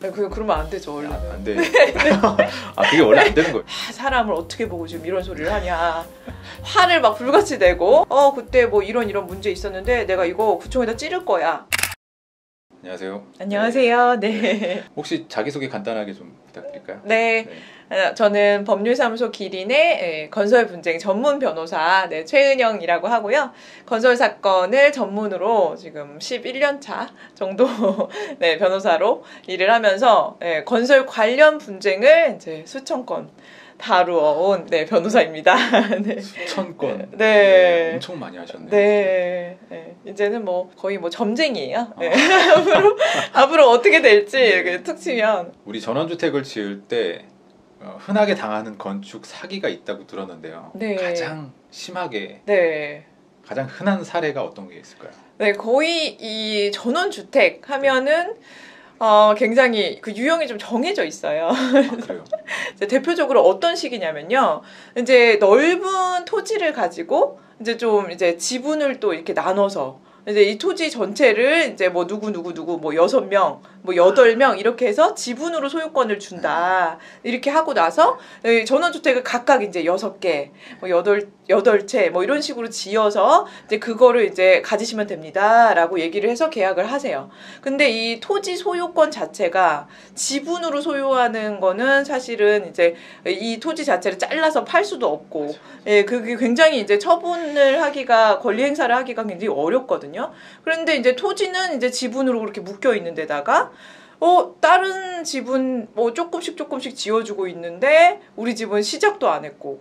네, 그 그러면 안 되죠 원래. 아, 안 돼. 아 그게 원래 안 되는 거예요. 아, 사람을 어떻게 보고 지금 이런 소리를 하냐. 화를 막 불같이 내고 어 그때 뭐 이런 이런 문제 있었는데 내가 이거 구청에다 찌를 거야. 안녕하세요. 안녕하세요. 네. 네. 혹시 자기 소개 간단하게 좀 부탁드릴까요? 네. 어, 저는 법률사무소 기린의 예, 건설 분쟁 전문 변호사 네, 최은영이라고 하고요. 건설 사건을 전문으로 지금 11년 차 정도 네, 변호사로 일을 하면서 예, 건설 관련 분쟁을 이제 수천 건 다루어 온 네, 변호사입니다. 네. 수천 건. 네. 엄청 많이 하셨네요. 네, 네. 이제는 뭐 거의 뭐 점쟁이에요. 네. 앞으로 앞으로 어떻게 될지 이렇게 툭 치면 우리 전원주택을 지을 때 어, 흔하게 당하는 건축 사기가 있다고 들었는데요. 네. 가장 심하게 네. 가장 흔한 사례가 어떤 게 있을까요? 네, 거의 이 전원 주택 하면은 어, 굉장히 그 유형이 좀 정해져 있어요. 아, 대표적으로 어떤 식이냐면요. 이제 넓은 토지를 가지고 이제 좀 이제 지분을 또 이렇게 나눠서 이제 이 토지 전체를 이제 뭐 누구 누구 누구 뭐 여섯 명, 뭐 여덟 명 이렇게 해서 지분으로 소유권을 준다 이렇게 하고 나서 이 전원주택을 각각 이제 여섯 개, 뭐 여덟 여덟 채 뭐 이런 식으로 지어서 이제 그거를 이제 가지시면 됩니다라고 얘기를 해서 계약을 하세요. 근데 이 토지 소유권 자체가 지분으로 소유하는 거는 사실은 이제 이 토지 자체를 잘라서 팔 수도 없고, 예, 그게 굉장히 이제 처분을 하기가 권리 행사를 하기가 굉장히 어렵거든요. 그런데 이제 토지는 이제 지분으로 그렇게 묶여 있는 데다가 어 다른 집은 뭐 조금씩 조금씩 지어주고 있는데 우리 집은 시작도 안 했고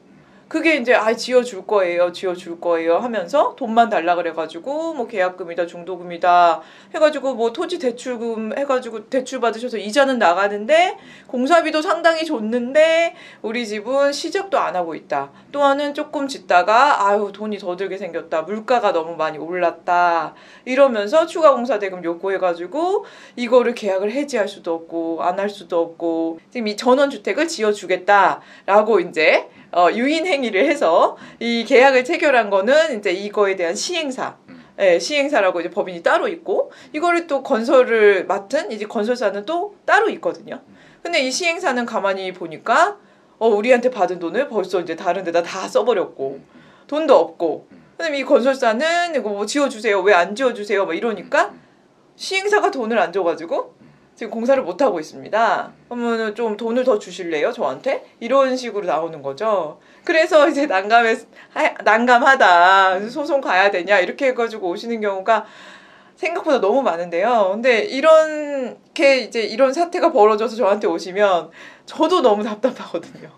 그게 이제 아 지어줄 거예요 지어줄 거예요. 하면서 돈만 달라 그래가지고 뭐 계약금이다 중도금이다 해가지고 뭐 토지 대출금 해가지고 대출 받으셔서 이자는 나가는데 공사비도 상당히 줬는데 우리 집은 시작도 안 하고 있다. 또한은 조금 짓다가 아유 돈이 더 들게 생겼다. 물가가 너무 많이 올랐다. 이러면서 추가 공사 대금 요구해가지고 이거를 계약을 해지할 수도 없고 안 할 수도 없고 지금 이 전원 주택을 지어주겠다라고 이제 어, 유인 행위를 해서 이 계약을 체결한 거는 이제 이거에 대한 시행사. 예, 시행사라고 이제 법인이 따로 있고 이거를 또 건설을 맡은 이제 건설사는 또 따로 있거든요. 근데 이 시행사는 가만히 보니까 어 우리한테 받은 돈을 벌써 이제 다른 데다 다 써버렸고 돈도 없고 그다음에 이 건설사는 이거 뭐 지어주세요 왜 안 지어주세요 막 이러니까 시행사가 돈을 안 줘가지고 지금 공사를 못 하고 있습니다. 그러면 좀 돈을 더 주실래요 저한테 이런 식으로 나오는 거죠. 그래서 이제 난감해 하- 난감하다 소송 가야 되냐 이렇게 해가지고 오시는 경우가 생각보다 너무 많은데요. 근데 이렇게 이제 이런 사태가 벌어져서 저한테 오시면 저도 너무 답답하거든요.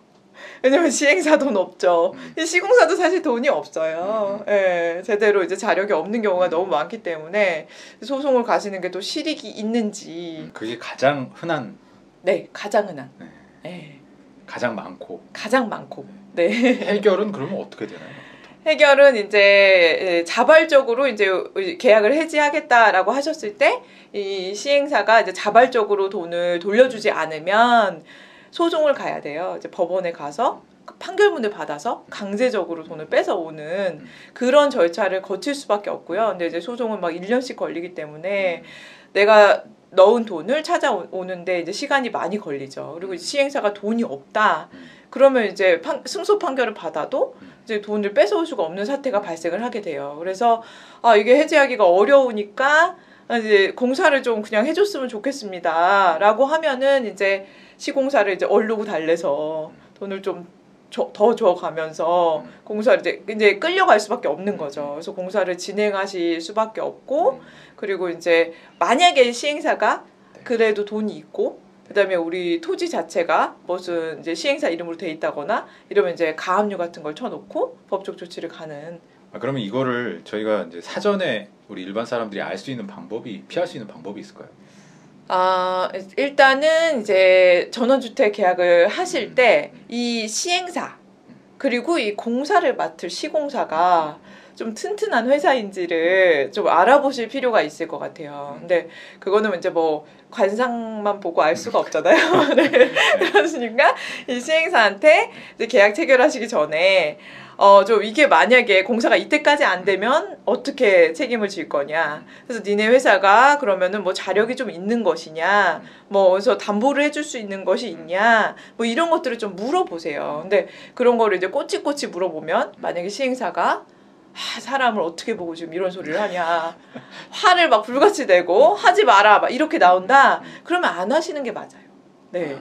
왜냐면 시행사 돈 없죠. 이 시공사도 사실 돈이 없어요. 예, 제대로 이제 자력이 없는 경우가 너무 많기 때문에 소송을 가시는 게 또 실익이 있는지. 그게 가장 흔한, 네 가장 흔한. 네. 예, 가장 많고? 가장 많고. 네. 해결은 그러면 어떻게 되나요? 해결은 이제 예, 자발적으로 이제 계약을 해지하겠다라고 하셨을 때 이 시행사가 이제 자발적으로 돈을 돌려주지 않으면 소송을 가야 돼요. 이제 법원에 가서 그 판결문을 받아서 강제적으로 돈을 뺏어 오는 그런 절차를 거칠 수밖에 없고요. 근데 이제 소송은 막 1년씩 걸리기 때문에 내가 넣은 돈을 찾아오는데 이제 시간이 많이 걸리죠. 그리고 시행사가 돈이 없다. 그러면 이제 판- 승소 판결을 받아도 이제 돈을 뺏어올 수가 없는 사태가 발생을 하게 돼요. 그래서 아 이게 해지하기가 어려우니까 이제 공사를 좀 그냥 해줬으면 좋겠습니다 라고 하면은 이제 시공사를 이제 얼르고 달래서 돈을 좀 더 줘가면서 공사를 이제 이제 끌려갈 수밖에 없는 거죠. 그래서 공사를 진행하실 수밖에 없고 그리고 이제 만약에 시행사가 그래도 돈이 있고 그다음에 우리 토지 자체가 무슨 이제 시행사 이름으로 돼 있다거나 이러면 이제 가압류 같은 걸 쳐놓고 법적 조치를 가는 아, 그러면 이거를 저희가 이제 사전에 우리 일반 사람들이 알 수 있는 방법이 피할 수 있는 방법이 있을까요? 아, 일단은 이제 전원주택 계약을 하실 때 이 시행사 그리고 이 공사를 맡을 시공사가 좀 튼튼한 회사인지를 좀 알아보실 필요가 있을 것 같아요. 근데 그거는 이제 뭐 관상만 보고 알 수가 없잖아요. 네. 그러니까 이 시행사한테 이제 계약 체결하시기 전에 어, 좀 이게 만약에 공사가 이때까지 안 되면 어떻게 책임을 질 거냐. 그래서 니네 회사가 그러면은 뭐 자력이 좀 있는 것이냐. 뭐, 그래서 담보를 해줄 수 있는 것이 있냐. 뭐 이런 것들을 좀 물어보세요. 근데 그런 거를 이제 꼬치꼬치 물어보면 만약에 시행사가 아, 사람을 어떻게 보고 지금 이런 소리를 하냐. 화를 막 불같이 내고 하지 마라. 막 이렇게 나온다. 그러면 안 하시는 게 맞아요. 네.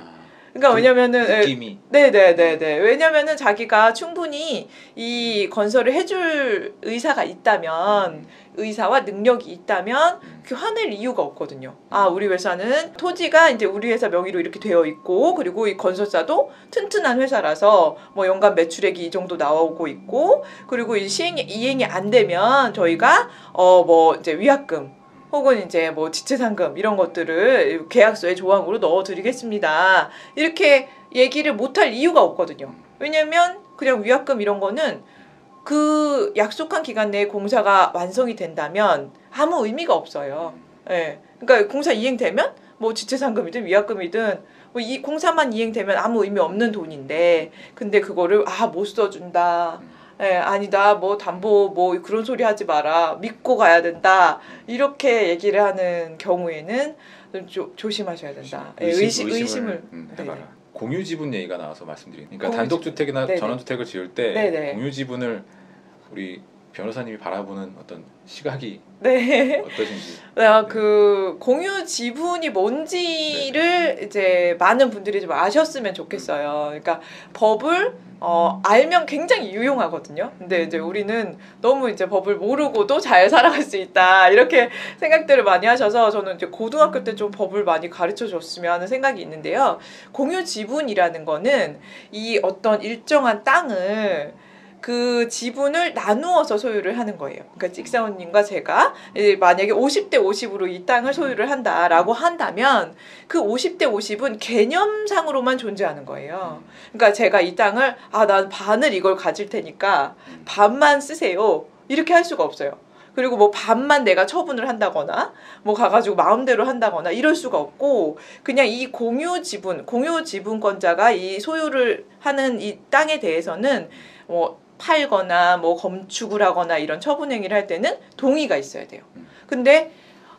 아, 그러니까 그 왜냐면은 예, 느낌이 네네네네. 왜냐면은 자기가 충분히 이 건설을 해줄 의사가 있다면, 의사와 능력이 있다면, 그 화낼 이유가 없거든요. 아, 우리 회사는 토지가 이제 우리 회사 명의로 이렇게 되어 있고, 그리고 이 건설사도 튼튼한 회사라서 뭐 연간 매출액이 이 정도 나오고 있고, 그리고 이 시행이, 이행이 안 되면 저희가, 어, 뭐 이제 위약금, 혹은 이제 뭐 지체상금 이런 것들을 계약서에 조항으로 넣어드리겠습니다. 이렇게 얘기를 못할 이유가 없거든요. 왜냐면 그냥 위약금 이런 거는 그 약속한 기간 내에 공사가 완성이 된다면 아무 의미가 없어요. 예. 그러니까 공사 이행되면 뭐 지체상금이든 위약금이든 뭐 이 공사만 이행되면 아무 의미 없는 돈인데 근데 그거를 아 못 써준다. 예, 아니다. 뭐 담보 뭐 그런 소리 하지 마라. 믿고 가야 된다. 이렇게 얘기를 하는 경우에는 좀 조, 조심하셔야 된다. 예, 의심, 의심을 음, 네네. 해봐라. 공유 지분 얘기가 나와서 말씀드린. 그러니까 공유 단독 주택이나 네네. 전원 주택을 지을 때 네네. 공유 지분을 우리 변호사님이 바라보는 어떤 시각이 네. 어떠신지. 아, 그 공유 지분이 뭔지를 이제 많은 분들이 좀 아셨으면 좋겠어요. 그러니까 법을 어, 알면 굉장히 유용하거든요. 근데 이제 우리는 너무 이제 법을 모르고도 잘 살아갈 수 있다. 이렇게 생각들을 많이 하셔서 저는 이제 고등학교 때 좀 법을 많이 가르쳐 줬으면 하는 생각이 있는데요. 공유 지분이라는 거는 이 어떤 일정한 땅을 그 지분을 나누어서 소유를 하는 거예요. 그러니까 찍사원님과 제가 만약에 50대 50으로 이 땅을 소유를 한다라고 한다면 그 50대 50은 개념상으로만 존재하는 거예요. 그러니까 제가 이 땅을 아, 난 반을 이걸 가질 테니까 반만 쓰세요. 이렇게 할 수가 없어요. 그리고 뭐 반만 내가 처분을 한다거나 뭐 가가지고 마음대로 한다거나 이럴 수가 없고 그냥 이 공유 지분 공유 지분권자가 이 소유를 하는 이 땅에 대해서는 뭐 팔거나 뭐 검축을 하거나 이런 처분 행위를 할 때는 동의가 있어야 돼요. 근데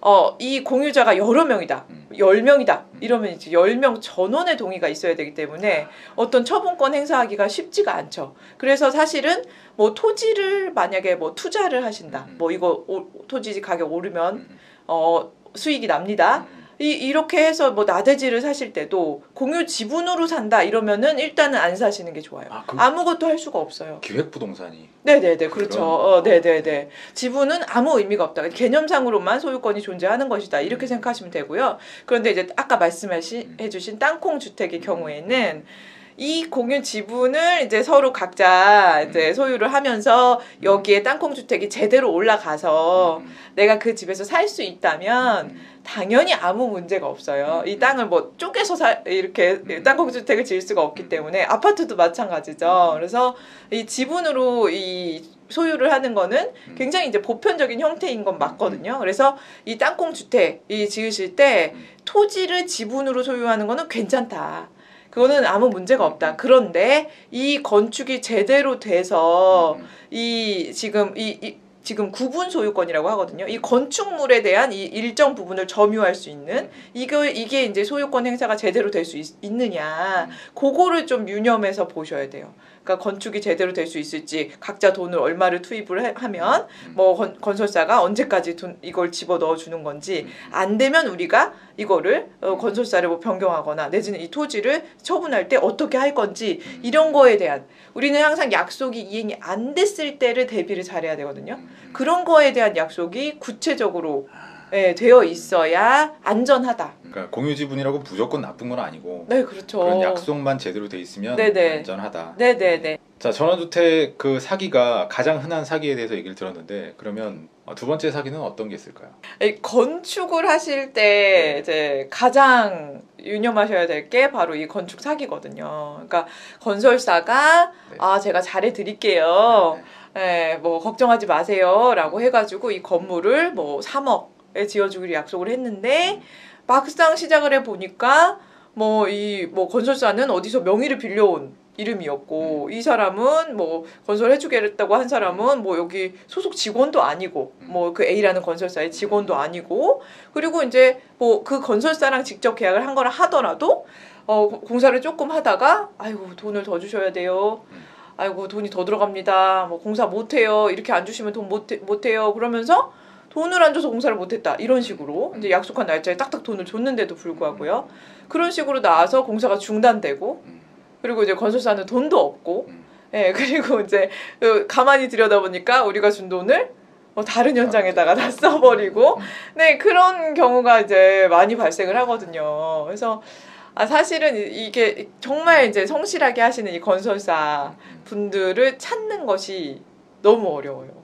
어, 이 공유자가 여러 명이다. 음. 열 명이다. 이러면 이제 열 명 전원의 동의가 있어야 되기 때문에 어떤 처분권 행사하기가 쉽지가 않죠. 그래서 사실은 뭐 토지를 만약에 뭐 투자를 하신다. 음. 뭐 이거 오- 토지 가격 오르면 음, 어 수익이 납니다. 음, 이, 이렇게 해서 뭐 나대지를 사실 때도 공유 지분으로 산다 이러면은 일단은 안 사시는 게 좋아요. 아, 그 아무것도 할 수가 없어요. 기획 부동산이 네네네 그렇죠. 어, 네네네 지분은 아무 의미가 없다. 개념상으로만 소유권이 존재하는 것이다. 이렇게 생각하시면 되고요. 그런데 이제 아까 말씀하신 해주신 땅콩 주택의 경우에는 이 공유 지분을 이제 서로 각자 이제 소유를 하면서 여기에 땅콩 주택이 제대로 올라가서 음, 내가 그 집에서 살 수 있다면 음, 당연히 아무 문제가 없어요. 이 땅을 뭐 쪼개서 사, 이렇게 땅콩 주택을 지을 수가 없기 때문에 아파트도 마찬가지죠. 그래서 이 지분으로 이 소유를 하는 거는 굉장히 이제 보편적인 형태인 건 맞거든요. 그래서 이 땅콩 주택 이 지으실 때 토지를 지분으로 소유하는 거는 괜찮다. 그거는 아무 문제가 없다. 그런데 이 건축이 제대로 돼서 음, 이 지금 이, 이 지금 구분 소유권이라고 하거든요. 이 건축물에 대한 이 일정 부분을 점유할 수 있는 이거 이게 이제 소유권 행사가 제대로 될 수 있느냐. 그거를 좀 유념해서 보셔야 돼요. 그러니까 건축이 제대로 될 수 있을지 각자 돈을 얼마를 투입을 해- 하면 뭐 건, 건설사가 언제까지 돈 이걸 집어 넣어 주는 건지 안 되면 우리가 이거를 어, 건설사를 뭐 변경하거나 내지는 이 토지를 처분할 때 어떻게 할 건지 이런 거에 대한 우리는 항상 약속이 이행이 안 됐을 때를 대비를 잘해야 되거든요. 음, 그런 거에 대한 약속이 구체적으로 예, 되어 있어야 안전하다. 그러니까 공유 지분이라고 무조건 나쁜 건 아니고 네, 그렇죠. 그런 약속만 제대로 돼 있으면 네네. 안전하다. 네, 네, 네. 자 전원주택 그 사기가 가장 흔한 사기에 대해서 얘기를 들었는데 그러면 어, 두 번째 사기는 어떤 게 있을까요? 이 건축을 하실 때 이제 가장 유념하셔야 될 게 바로 이 건축 사기거든요. 그러니까 건설사가 네. 아 제가 잘해 드릴게요. 네, 예, 뭐 걱정하지 마세요라고 해가지고 이 건물을 뭐 3억에 지어주기로 약속을 했는데 막상 시작을 해 보니까 뭐 이 뭐 건설사는 어디서 명의를 빌려온 이름이었고 이 사람은 뭐 건설 해 주겠다고 한 사람은 뭐 여기 소속 직원도 아니고 뭐 그 A라는 건설사의 직원도 아니고 그리고 이제 뭐 그 건설사랑 직접 계약을 한 거라 하더라도 어 공사를 조금 하다가 아이고 돈을 더 주셔야 돼요. 아이고 돈이 더 들어갑니다. 뭐 공사 못 해요. 이렇게 안 주시면 돈 못 못 해요. 그러면서 돈을 안 줘서 공사를 못 했다. 이런 식으로 이제 약속한 날짜에 딱딱 돈을 줬는데도 불구하고요. 그런 식으로 나와서 공사가 중단되고 음. 그리고 이제 건설사는 돈도 없고 음. 예, 그리고 이제 그 가만히 들여다보니까 우리가 준 돈을 뭐 다른 현장에다가 다 써버리고 음. 네 그런 경우가 이제 많이 발생을 하거든요. 그래서 아 사실은 이- 이게 정말 이제 성실하게 하시는 이 건설사 음. 분들을 찾는 것이 너무 어려워요.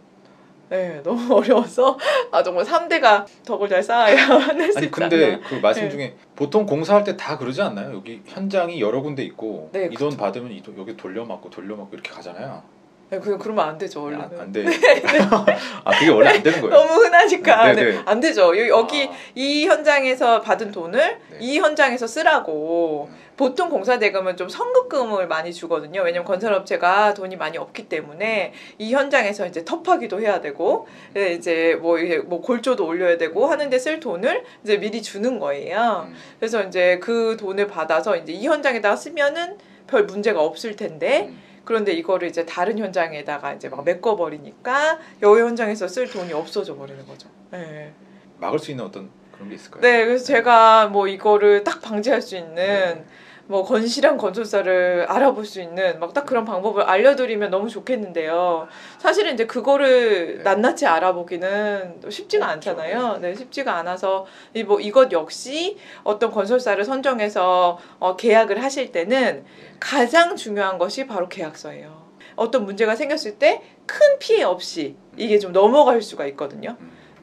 네, 너무 어려워서 아 정말 3대가 덕을 잘 쌓아야 할수 아니 있지 근데. 그 말씀 네. 중에 보통 공사할 때 다 그러지 않나요? 여기 현장이 여러 군데 있고 네, 이돈 받으면 이 돈 여기 돌려막고 돌려막고 이렇게 가잖아요. 네, 그 그러면 안 되죠 원래는. 안, 안 돼. 아 그게 원래 안 되는 거예요. 너무 흔하니까 네, 네, 네. 안 되죠. 여기, 아, 이 현장에서 받은 돈을 네. 이 현장에서 쓰라고 음. 보통 공사 대금은 좀 선급금을 많이 주거든요. 왜냐면 건설업체가 돈이 많이 없기 때문에 이 현장에서 이제 터파기도 해야 되고 예, 이제 뭐 이게 뭐 골조도 올려야 되고 하는데 쓸 돈을 이제 미리 주는 거예요. 음. 그래서 이제 그 돈을 받아서 이제 이 현장에다가 쓰면은 별 문제가 없을 텐데 음. 그런데 이거를 이제 다른 현장에다가 이제 막 메꿔버리니까 여기 현장에서 쓸 돈이 없어져 버리는 거죠. 네. 막을 수 있는 어떤 그런 게 있을까요? 네, 그래서 제가 뭐 이거를 딱 방지할 수 있는 뭐 건실한 건설사를 알아볼 수 있는 막 딱 그런 방법을 알려드리면 너무 좋겠는데요. 사실은 이제 그거를 네. 낱낱이 알아보기는 또 쉽지가 어렵죠. 않잖아요. 네, 쉽지가 않아서 이 뭐 이것 역시 어떤 건설사를 선정해서 어, 계약을 하실 때는 가장 중요한 것이 바로 계약서예요. 어떤 문제가 생겼을 때 큰 피해 없이 이게 좀 넘어갈 수가 있거든요.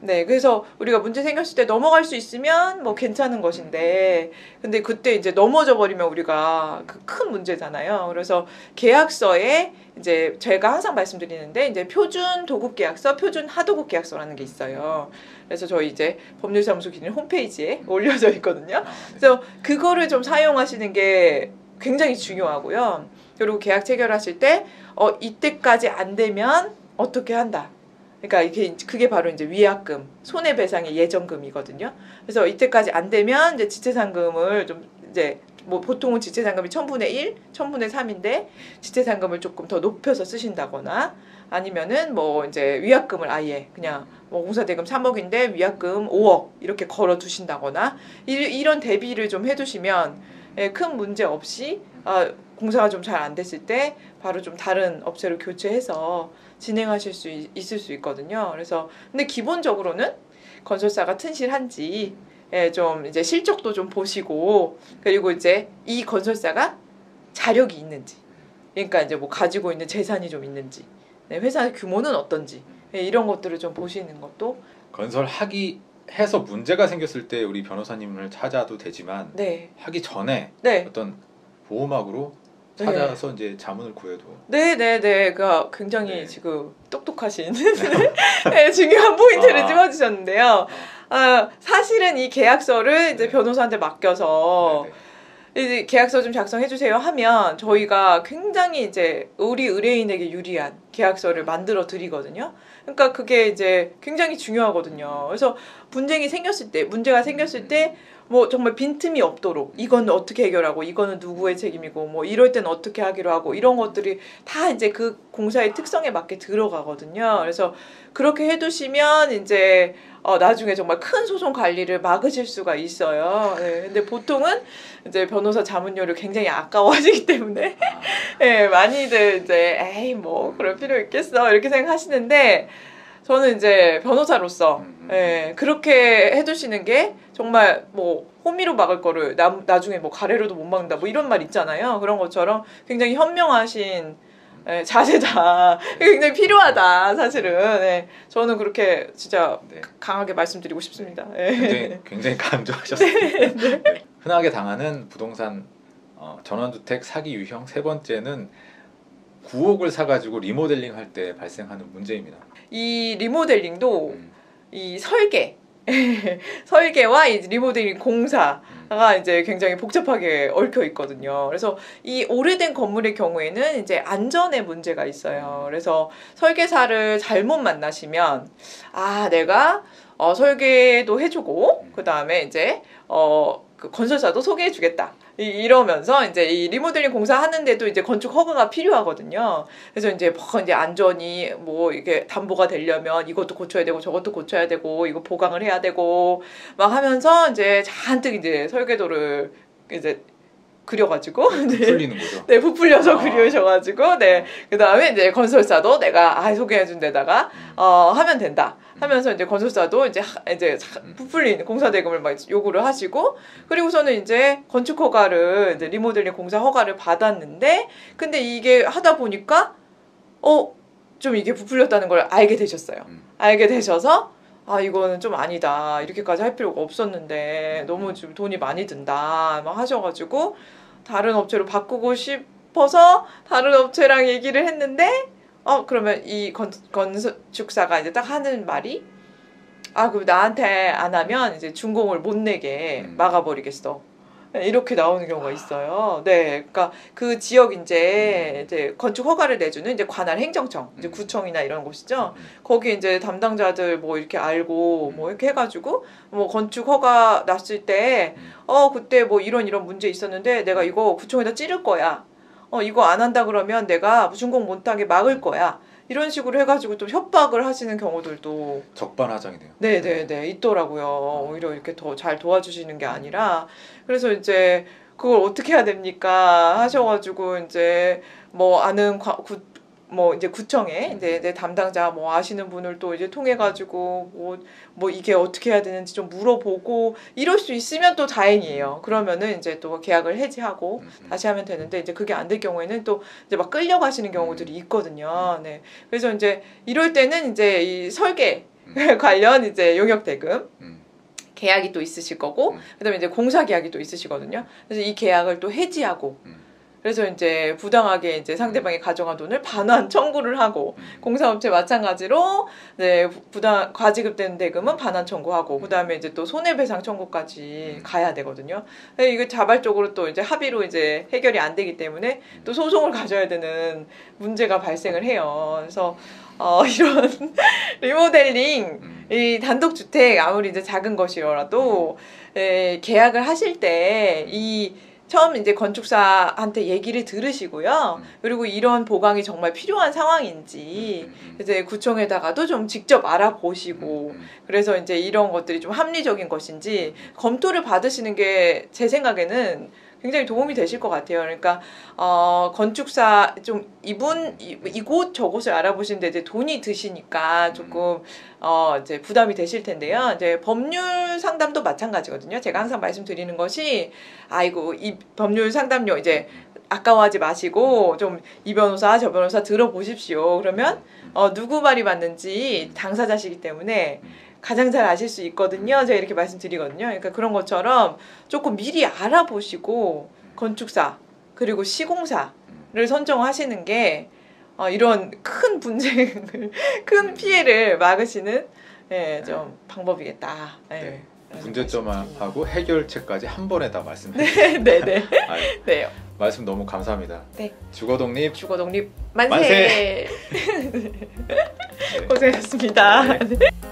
음. 네, 그래서 우리가 문제 생겼을 때 넘어갈 수 있으면 뭐 괜찮은 것인데, 근데 그때 이제 넘어져 버리면 우리가 그 큰 문제잖아요. 그래서 계약서에 이제 제가 항상 말씀드리는데 이제 표준 도급 계약서, 표준 하도급 계약서라는 게 있어요. 그래서 저희 이제 법률사무소 기능 홈페이지에 올려져 있거든요. 아, 네. 그래서 그거를 좀 사용하시는 게 굉장히 중요하고요. 그리고 계약 체결하실 때 어, 이때까지 안 되면 어떻게 한다. 그러니까 이게 그게 바로 이제 위약금, 손해배상의 예정금이거든요. 그래서 이때까지 안 되면 이제 지체상금을 좀 이제 뭐 보통은 지체상금이 1000분의 1, 1000분의 3인데 지체상금을 조금 더 높여서 쓰신다거나 아니면은 뭐 이제 위약금을 아예 그냥 뭐 공사대금 3억인데 위약금 5억 이렇게 걸어 두신다거나 이, 이런 대비를 좀 해두시면 예, 큰 문제 없이 아, 공사가 좀 잘 안 됐을 때 바로 좀 다른 업체로 교체해서 진행하실 수 있, 있을 수 있거든요. 그래서 근데 기본적으로는 건설사가 튼실한지 예, 좀 이제 실적도 좀 보시고 그리고 이제 이 건설사가 자력이 있는지 그러니까 이제 뭐 가지고 있는 재산이 좀 있는지 네, 회사 규모는 어떤지 예, 이런 것들을 좀 보시는 것도 건설하기 해서 문제가 생겼을 때 우리 변호사님을 찾아도 되지만 네, 하기 전에 네, 어떤 보호막으로 네. 찾아서 이제 자문을 구해도 네, 네, 네, 그 굉장히 네. 지금 똑똑하신 네, 중요한 포인트를 아. 찝어주셨는데요. 아, 사실은 이 계약서를 이제 네. 변호사한테 맡겨서 네, 이제 계약서 좀 작성해 주세요 하면 저희가 굉장히 이제 우리 의뢰인에게 유리한 계약서를 만들어 드리거든요. 그러니까 그게 이제 굉장히 중요하거든요. 그래서 분쟁이 생겼을 때, 문제가 생겼을 때 뭐 정말 빈틈이 없도록 이건 어떻게 해결하고 이거는 누구의 책임이고 뭐 이럴 땐 어떻게 하기로 하고 이런 것들이 다 이제 그 공사의 특성에 맞게 들어가거든요. 그래서 그렇게 해두시면 이제 어, 나중에 정말 큰 소송 관리를 막으실 수가 있어요. 네, 근데 보통은 이제 변호사 자문료를 굉장히 아까워하시기 때문에 아, 예, 많이들 이제 에이 뭐 그럴 필요 있겠어 이렇게 생각하시는데 저는 이제 변호사로서 음, 음. 예, 그렇게 해두시는 게 정말 뭐 호미로 막을 거를 나, 나중에 뭐 가래로도 못 막는다 뭐 이런 말 있잖아요. 그런 것처럼 굉장히 현명하신 예, 자세다. 굉장히 필요하다 사실은. 예, 저는 그렇게 진짜 네. 강하게 말씀드리고 싶습니다. 예. 굉장히 굉장히 강조하셨어요. 네. 흔하게 당하는 부동산 어, 전원주택 사기 유형 세 번째는 구옥을 사가지고 리모델링 할 때 발생하는 문제입니다. 이 리모델링도 음, 이 설계 설계와 이 리모델링 공사가 음, 이제 굉장히 복잡하게 얽혀 있거든요. 그래서 이 오래된 건물의 경우에는 이제 안전에 문제가 있어요. 그래서 설계사를 잘못 만나시면 아 내가 어, 설계도 해주고 그 다음에 이제 어, 그 건설사도 소개해주겠다. 이- 이러면서 이제 이 리모델링 공사하는데도 이제 건축 허가가 필요하거든요. 그래서 이제 뭐 이제 안전이 뭐 이게 담보가 되려면 이것도 고쳐야 되고 저것도 고쳐야 되고 이거 보강을 해야 되고 막 하면서 이제 잔뜩 이제 설계도를 이제 그려가지고 이제 풀리는 거죠. 네 부풀려서 아. 그려셔가지고 네 그 다음에 이제 건설사도 내가 아 소개해준 데다가 어 하면 된다 하면서 이제 건설사도 이제 하- 이제 자- 부풀린 공사 대금을 막 요구를 하시고 그리고서는 이제 건축 허가를 이제 리모델링 공사 허가를 받았는데 근데 이게 하다 보니까 어 좀 이게 부풀렸다는 걸 알게 되셨어요. 음. 알게 되셔서 아 이거는 좀 아니다. 이렇게까지 할 필요가 없었는데 너무 좀 돈이 많이 든다. 막 하셔가지고 다른 업체로 바꾸고 싶어서 다른 업체랑 얘기를 했는데 어 그러면 이 건, 건축사가 이제 딱 하는 말이 아 그럼 나한테 안 하면 이제 준공을 못 내게 음. 막아버리겠어 이렇게 나오는 경우가 있어요. 네, 그러니까 그 지역 이제 이제 건축 허가를 내주는 이제 관할 행정청, 이제 음. 구청이나 이런 곳이죠. 음, 거기 이제 담당자들 뭐 이렇게 알고 뭐 이렇게 해가지고 뭐 건축 허가 났을 때 음. 어 그때 뭐 이런 이런 문제 있었는데 내가 이거 구청에다 찌를 거야. 어 이거 안 한다 그러면 내가 준공 못하게 막을 거야. 이런 식으로 해가지고 좀 협박을 하시는 경우들도 적반하장이네요. 네네 네 있더라고요. 오히려 이렇게 더 잘 도와주시는 게 아니라 그래서 이제 그걸 어떻게 해야 됩니까 하셔가지고 이제 뭐 아는 과, 구, 뭐 이제 구청에 이제 내 담당자 뭐 아시는 분을 또 이제 통해 가지고 뭐 뭐 이게 어떻게 해야 되는지 좀 물어보고 이럴 수 있으면 또 다행이에요. 그러면은 이제 또 계약을 해지하고 음, 음. 다시 하면 되는데 이제 그게 안 될 경우에는 또 이제 막 끌려가시는 경우들이 있거든요. 네. 그래서 이제 이럴 때는 이제 이 설계 관련 이제 용역 대금 음, 계약이 또 있으실 거고 음. 그다음에 이제 공사 계약이 또 있으시거든요. 그래서 이 계약을 또 해지하고 음. 그래서 이제 부당하게 이제 상대방이 가져간 돈을 반환 청구를 하고 음. 공사업체 마찬가지로 네 부당 과지급된 대금은 반환 청구하고 그다음에 이제 또 손해배상 청구까지 음. 가야 되거든요. 이게 자발적으로 또 이제 합의로 이제 해결이 안 되기 때문에 또 소송을 가져야 되는 문제가 발생을 해요. 그래서 어 이런 리모델링 음. 이 단독주택 아무리 이제 작은 것이라도 에, 계약을 하실 때 이 처음 이제 건축사한테 얘기를 들으시고요. 음. 그리고 이런 보강이 정말 필요한 상황인지 음, 음, 이제 구청에다가도 좀 직접 알아보시고 음, 음. 그래서 이제 이런 것들이 좀 합리적인 것인지 검토를 받으시는 게 제 생각에는 굉장히 도움이 되실 것 같아요. 그러니까 어, 건축사 좀 이분 이, 이곳 저곳을 알아보시는데 이제 돈이 드시니까 조금 어, 이제 부담이 되실 텐데요. 이제 법률 상담도 마찬가지거든요. 제가 항상 말씀드리는 것이 아이고 이 법률 상담료 이제 아까워하지 마시고 좀 이 변호사 저 변호사 들어보십시오. 그러면 어, 누구 말이 맞는지 당사자시기 때문에 가장 잘 아실 수 있거든요. 제가 이렇게 말씀드리거든요. 그러니까 그런 것처럼 조금 미리 알아보시고 건축사 그리고 시공사를 선정하시는 게 어, 이런 큰 분쟁을 큰 피해를 막으시는 예, 좀 방법이겠다. 예. 네. 문제점하고 해결책까지 한 번에 다 말씀해 말씀드립니다. 네, 네, 아유, 네. 말씀 너무 감사합니다. 네. 주거 독립 주거 독립 만세. 만세! 고생하셨습니다. 네.